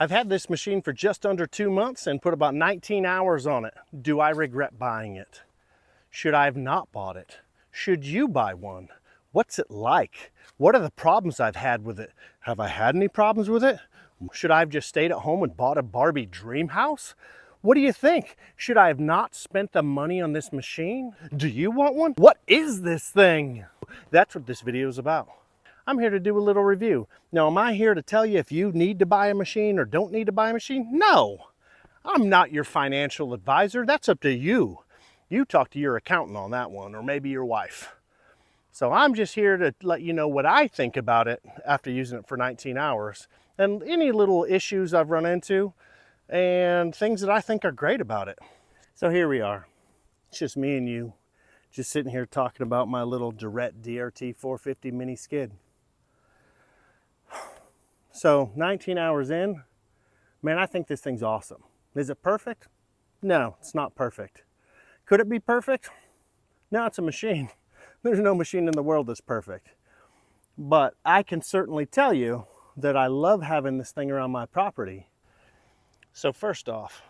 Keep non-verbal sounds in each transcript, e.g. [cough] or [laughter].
I've had this machine for just under two months and put about 19 hours on it. Do I regret buying it? Should I have not bought it? Should you buy one? What's it like? What are the problems I've had with it? Have I had any problems with it? Should I have just stayed at home and bought a Barbie dream house? What do you think? Should I have not spent the money on this machine? Do you want one? What is this thing? That's what this video is about. I'm here to do a little review. Now, am I here to tell you if you need to buy a machine or don't need to buy a machine? No, I'm not your financial advisor. That's up to you. You talk to your accountant on that one, or maybe your wife. So I'm just here to let you know what I think about it after using it for 19 hours and any little issues I've run into and things that I think are great about it. So here we are. It's just me and you just sitting here talking about my little Derette DRT 450 mini skid. So 19 hours in, man, I think this thing's awesome. Is it perfect? No, it's not perfect. Could it be perfect? No, it's a machine. [laughs] There's no machine in the world that's perfect. But I can certainly tell you that I love having this thing around my property. So first off,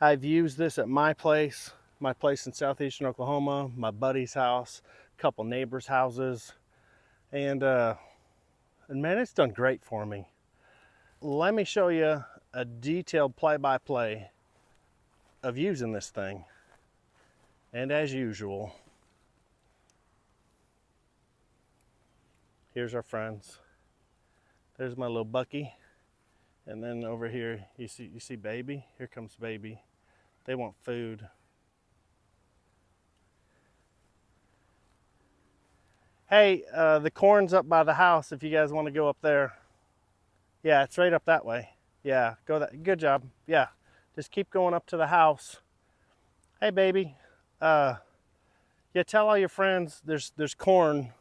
I've used this at my place, my place in southeastern Oklahoma, my buddy's house, a couple neighbors' houses, and uh, and man, it's done great for me. Let me show you a detailed play-by-play -play of using this thing. And as usual, here's our friends. There's my little Bucky. And then over here, you see, you see baby? Here comes baby. They want food. Hey, uh, the corn's up by the house if you guys want to go up there. Yeah, it's right up that way. Yeah, go that. Good job. Yeah, just keep going up to the house. Hey, baby. Uh, yeah, tell all your friends there's there's corn.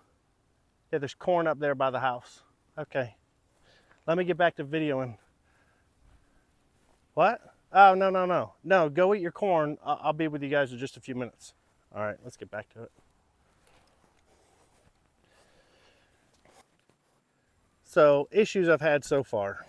Yeah, there's corn up there by the house. Okay. Let me get back to videoing. What? Oh, no, no, no. No, go eat your corn. I'll be with you guys in just a few minutes. All right, let's get back to it. So issues I've had so far.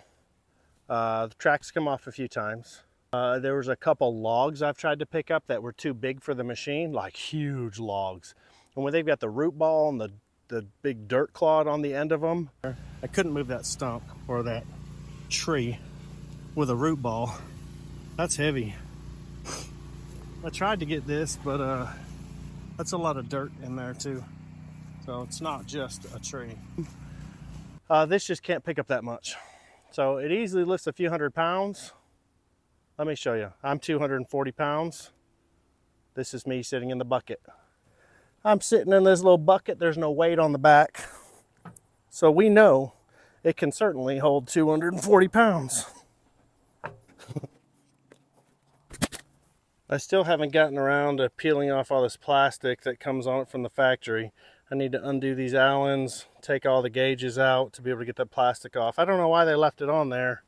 Uh, the tracks come off a few times. Uh, there was a couple logs I've tried to pick up that were too big for the machine, like huge logs. And when they've got the root ball and the, the big dirt clod on the end of them, I couldn't move that stump or that tree with a root ball. That's heavy. I tried to get this, but uh, that's a lot of dirt in there too. So it's not just a tree. Uh, this just can't pick up that much. So it easily lifts a few hundred pounds. Let me show you. I'm 240 pounds. This is me sitting in the bucket. I'm sitting in this little bucket. There's no weight on the back. So we know it can certainly hold 240 pounds. [laughs] I still haven't gotten around to peeling off all this plastic that comes on it from the factory. I need to undo these Allens, take all the gauges out to be able to get that plastic off. I don't know why they left it on there,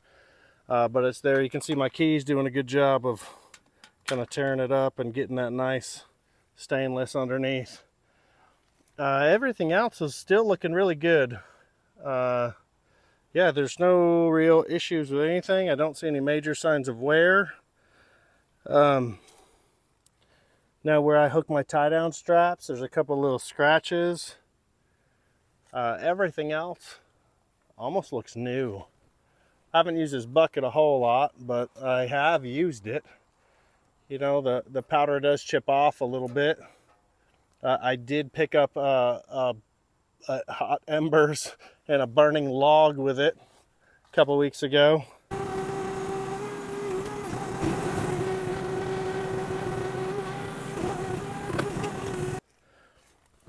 uh, but it's there. You can see my keys doing a good job of kind of tearing it up and getting that nice stainless underneath. Uh, everything else is still looking really good. Uh, yeah, there's no real issues with anything. I don't see any major signs of wear. Um, now where I hook my tie down straps, there's a couple little scratches. Uh, everything else almost looks new. I haven't used this bucket a whole lot, but I have used it. You know, the, the powder does chip off a little bit. Uh, I did pick up uh, hot embers and a burning log with it a couple weeks ago.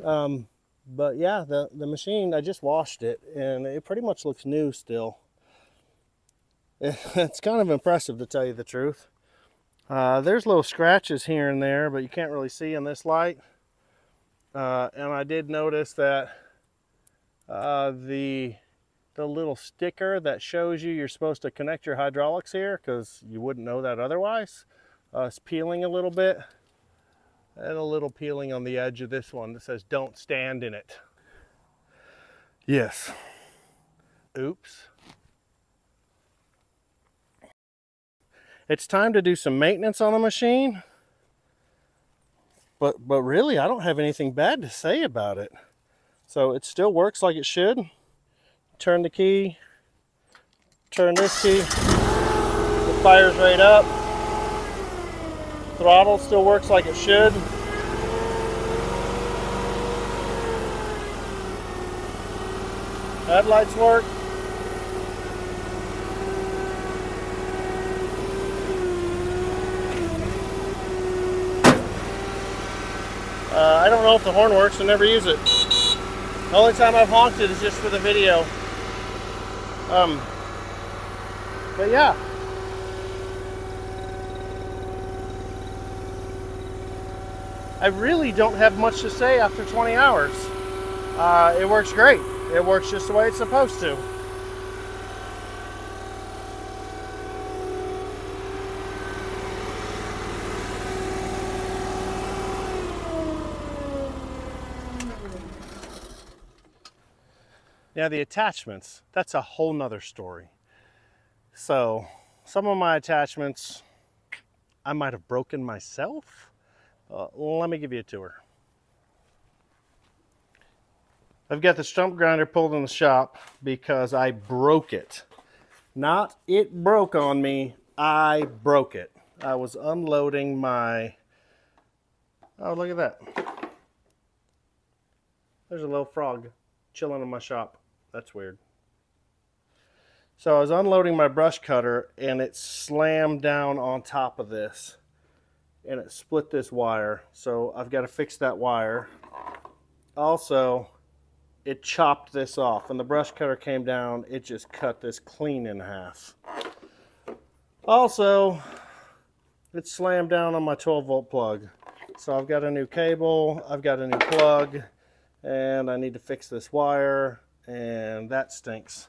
Um, but yeah, the, the machine, I just washed it and it pretty much looks new still. [laughs] It's kind of impressive to tell you the truth. Uh, there's little scratches here and there, but you can't really see in this light. Uh, and I did notice that uh, the the little sticker that shows you you're supposed to connect your hydraulics here because you wouldn't know that otherwise uh, is peeling a little bit and a little peeling on the edge of this one that says don't stand in it. Yes. Oops. It's time to do some maintenance on the machine. But, but really, I don't have anything bad to say about it. So it still works like it should. Turn the key, turn this key, it fires right up. Throttle still works like it should. Headlights work. Uh, I don't know if the horn works, I never use it. The only time I've honked it is just for the video. Um, but yeah. I really don't have much to say after 20 hours. Uh, it works great. It works just the way it's supposed to. Now the attachments, that's a whole nother story. So some of my attachments, I might have broken myself. Uh, let me give you a tour. I've got the stump grinder pulled in the shop because I broke it. Not it broke on me, I broke it. I was unloading my, oh look at that. There's a little frog chilling in my shop. That's weird. So I was unloading my brush cutter and it slammed down on top of this and it split this wire. So I've got to fix that wire. Also, it chopped this off. When the brush cutter came down, it just cut this clean in half. Also, it slammed down on my 12 volt plug. So I've got a new cable, I've got a new plug, and I need to fix this wire and that stinks.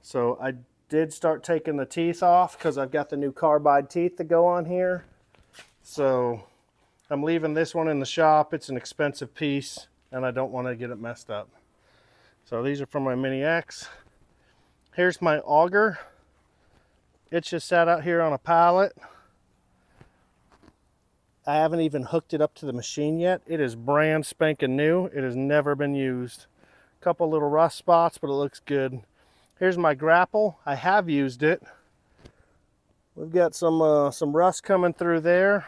So I did start taking the teeth off because I've got the new carbide teeth to go on here. So I'm leaving this one in the shop. It's an expensive piece and I don't want to get it messed up. So these are from my Mini X. Here's my auger. It's just sat out here on a pallet. I haven't even hooked it up to the machine yet. It is brand spanking new. It has never been used A couple little rust spots, but it looks good. Here's my grapple. I have used it. We've got some uh, some rust coming through there.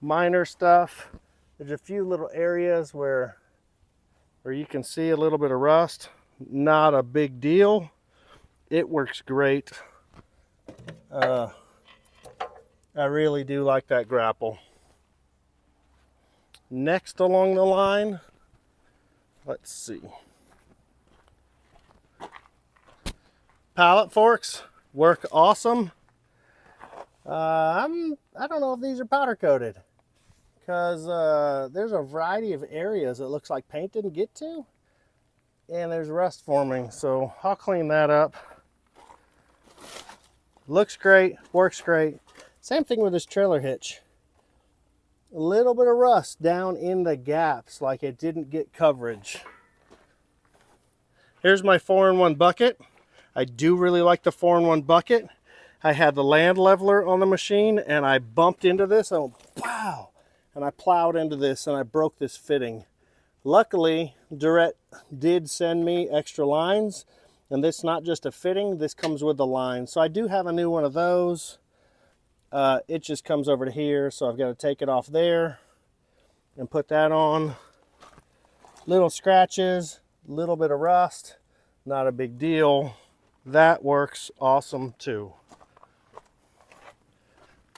Minor stuff. There's a few little areas where where you can see a little bit of rust. Not a big deal. It works great. Uh, I really do like that grapple. Next along the line, Let's see. Pallet forks work awesome. Uh, I'm, I don't know if these are powder coated because uh, there's a variety of areas that looks like paint didn't get to and there's rust forming so I'll clean that up looks great works great same thing with this trailer hitch a little bit of rust down in the gaps like it didn't get coverage. Here's my 4-in-1 bucket. I do really like the 4-in-1 bucket. I had the land leveler on the machine and I bumped into this and wow! And I plowed into this and I broke this fitting. Luckily, Derette did send me extra lines and this not just a fitting, this comes with the line. So I do have a new one of those uh, it just comes over to here so I've got to take it off there and put that on little scratches little bit of rust not a big deal that works awesome too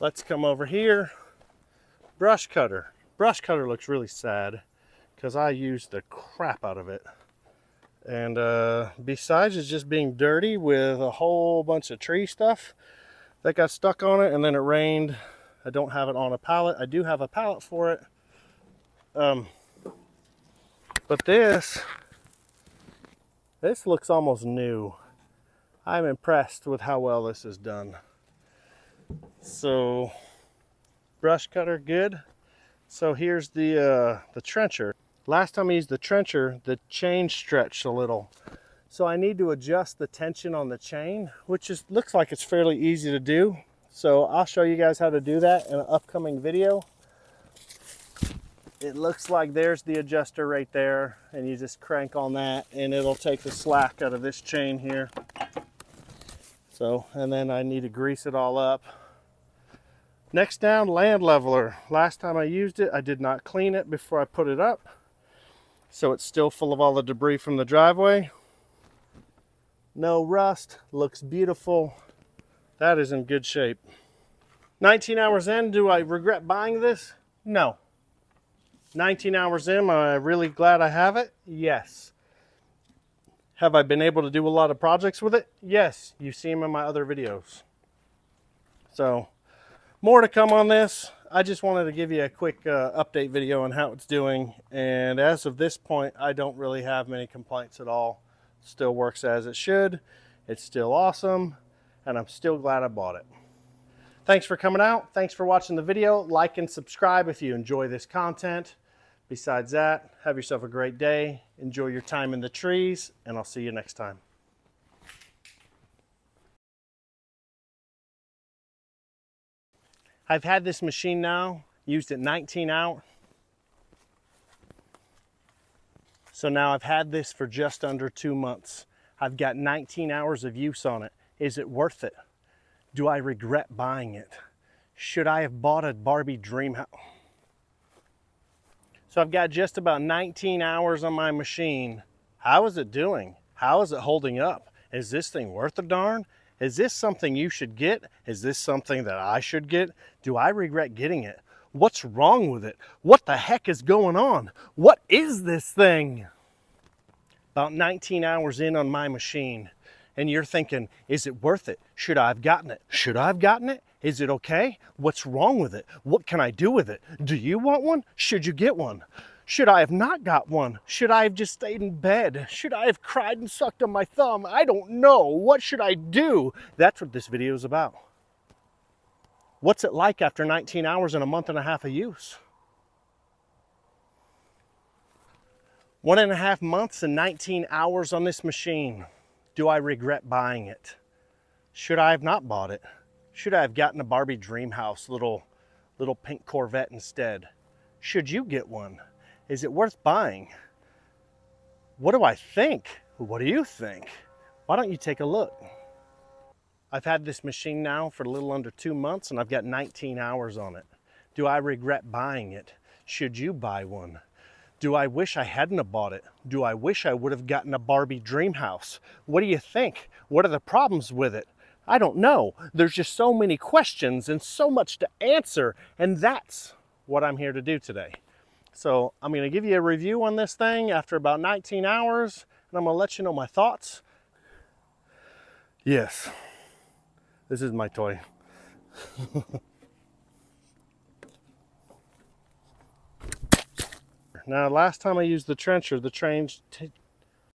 let's come over here brush cutter brush cutter looks really sad because I used the crap out of it and uh, besides it's just being dirty with a whole bunch of tree stuff that got stuck on it and then it rained. I don't have it on a pallet. I do have a pallet for it. Um, but this, this looks almost new. I'm impressed with how well this is done. So, brush cutter, good. So here's the, uh, the trencher. Last time I used the trencher, the chain stretched a little. So I need to adjust the tension on the chain, which is looks like it's fairly easy to do. So I'll show you guys how to do that in an upcoming video. It looks like there's the adjuster right there and you just crank on that and it'll take the slack out of this chain here. So, and then I need to grease it all up. Next down, land leveler. Last time I used it, I did not clean it before I put it up. So it's still full of all the debris from the driveway. No rust, looks beautiful. That is in good shape. 19 hours in, do I regret buying this? No. 19 hours in, am I really glad I have it? Yes. Have I been able to do a lot of projects with it? Yes. You've seen them in my other videos. So, more to come on this. I just wanted to give you a quick uh, update video on how it's doing. And as of this point, I don't really have many complaints at all. Still works as it should. It's still awesome. And I'm still glad I bought it. Thanks for coming out. Thanks for watching the video. Like and subscribe if you enjoy this content. Besides that, have yourself a great day. Enjoy your time in the trees, and I'll see you next time. I've had this machine now, used it 19 hours. So now I've had this for just under two months. I've got 19 hours of use on it. Is it worth it? Do I regret buying it? Should I have bought a Barbie dream house? So I've got just about 19 hours on my machine. How is it doing? How is it holding up? Is this thing worth a darn? Is this something you should get? Is this something that I should get? Do I regret getting it? What's wrong with it? What the heck is going on? What is this thing? About 19 hours in on my machine, and you're thinking, is it worth it? Should I have gotten it? Should I have gotten it? Is it okay? What's wrong with it? What can I do with it? Do you want one? Should you get one? Should I have not got one? Should I have just stayed in bed? Should I have cried and sucked on my thumb? I don't know. What should I do? That's what this video is about. What's it like after 19 hours and a month and a half of use? One and a half months and 19 hours on this machine. Do I regret buying it? Should I have not bought it? Should I have gotten a Barbie Dream House little, little pink Corvette instead? Should you get one? Is it worth buying? What do I think? What do you think? Why don't you take a look? I've had this machine now for a little under two months and I've got 19 hours on it. Do I regret buying it? Should you buy one? Do I wish I hadn't have bought it? Do I wish I would have gotten a Barbie dream house? What do you think? What are the problems with it? I don't know. There's just so many questions and so much to answer, and that's what I'm here to do today. So I'm to give you a review on this thing after about 19 hours, and I'm to let you know my thoughts. Yes, this is my toy. [laughs] now, last time I used the trencher, the train